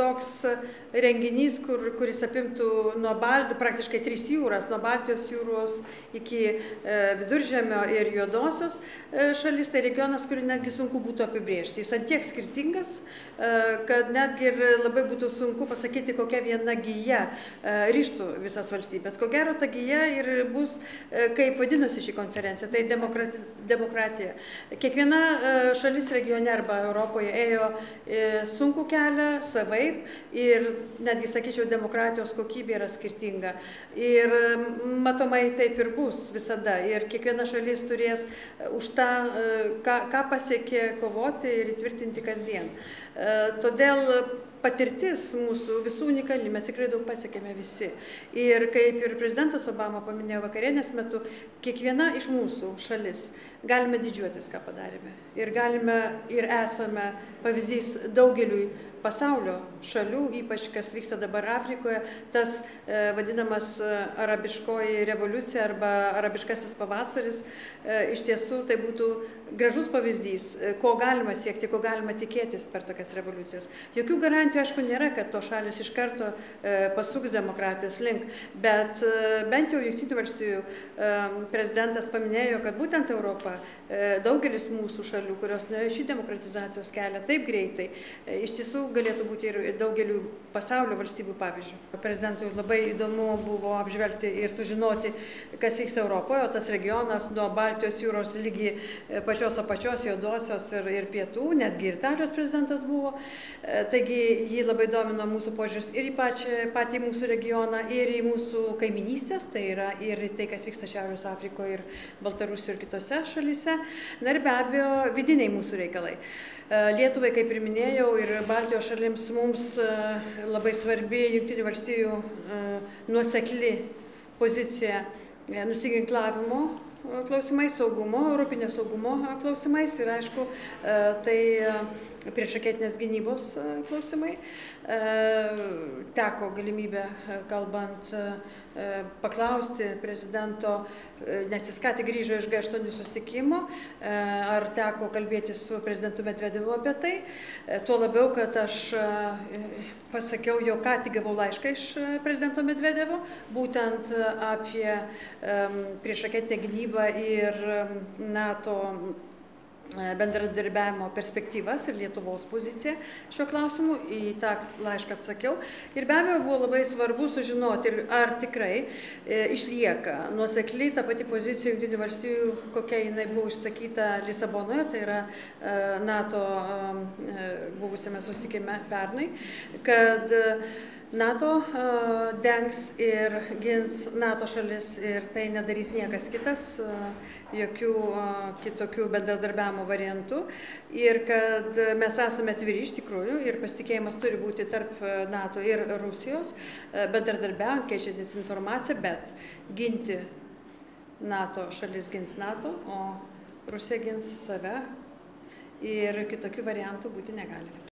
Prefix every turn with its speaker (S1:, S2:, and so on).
S1: toks renginys kur kuris apimtų nuo bal praktiškai tris jūras nuo baltijos jūros iki viduržemio ir juodosios šalis. Tai regionas kurį netgi sunku būtų apibrėžti. Jis ant tiek skirtingas kad netgi ir labai būtų sunku pasakyti kokia viena gija rištų visas valstybes ko gero ta gija ir bus kaip vadinosi ši konferencija. Tai demokrati demokratija. Kiekviena šalis regione arba europoje ėjo sunkų kelią savaip ir netgi sakyčiau demokratijos kokybė yra skirtinga. Ir matomai taip ir bus visada. Ir kiekviena šalis turės už tą ką ką pasiekė kovoti ir įtvirtinti kasdien. Todėl patirtis mūsų visų unikali mes tikrai daug pasiekėme visi. Ir kaip ir prezidentas obama paminėjo vakarienės metu kiekviena iš mūsų šalis galime didžiuotis ką padarėme. Ir galime ir esame pavyzdys daugeliui pasaulio šalių ypač kas vyksta dabar afrikoje tas vadinamas arabiškoji revoliucija arba arabiškasis pavasaris iš tiesų tai būtų gražus pavyzdys ko galima siekti ko galima tikėtis per tokias revoliucijas. Jokių garantijų aišku nėra kad tos šalys iš karto pasuks demokratijos link bet bent jau jungtinių valstijų prezidentas paminėjo kad būtent europa daugelis mūsų šalių kurios nuėjo šį demokratizacijos kelią taip greitai iš tiesų galėtų būti ir daugeliui pasaulio valstybių pavyzdžiu prezidentui labai įdomu buvo apžvelgti ir sužinoti kas vyksta europoje o tas regionas nuo baltijos jūros ligi pačios apačios juodosios ir ir pietų netgi ir italijos prezidentas buvo. Taigi jį labai domino mūsų požiūris ir į pačią patį mūsų regioną ir į mūsų kaimynystes tai yra ir tai kas vyksta šiaurės afrikoj ir baltarusijoj ir kitose šalyse. Na ir be abejo vidiniai mūsų reikalai. Lietuvai kaip ir minėjau ir baltijos šalims mums labai svarbi jungtinių valstijų nuosekli pozicija nusiginklavimo klausimais saugumo europinio saugumo klausimais ir aišku tai priešraketinės gynybos klausimai. Teko galimybė kalbant paklausti prezidento nes jis ką tik grįžo iš g aštuonių susitikimo ar teko kalbėtis su prezidentu medvedevu apie tai. Tuo labiau kad aš pasakiau jog ką tik gavau laišką iš prezidento medvedevo būtent apie priešraketinę gynybą ir nato bendradarbiavimo perspektyvas ir lietuvos poziciją šiuo klausimu. Į tą laišką atsakiau. Ir be abejo buvo labai svarbu sužinoti ar tikrai išlieka nuosekli ta pati pozicija jungtinių valstijų kokia jinai buvo išsakyta lisabonoje tai yra nato buvusiame susitikime pernai kad nato dengs ir gins nato šalis ir tai nedarys niekas kitas jokių kitokių bendradarbiavimo variantų. Ir kad mes esame atviri iš tikrųjų ir pasitikėjimas turi būti tarp nato ir rusijos bendradarbiaujant keičiantis informacija bet ginti nato šalis gins nato o rusija gins save ir kitokių variantų būti negali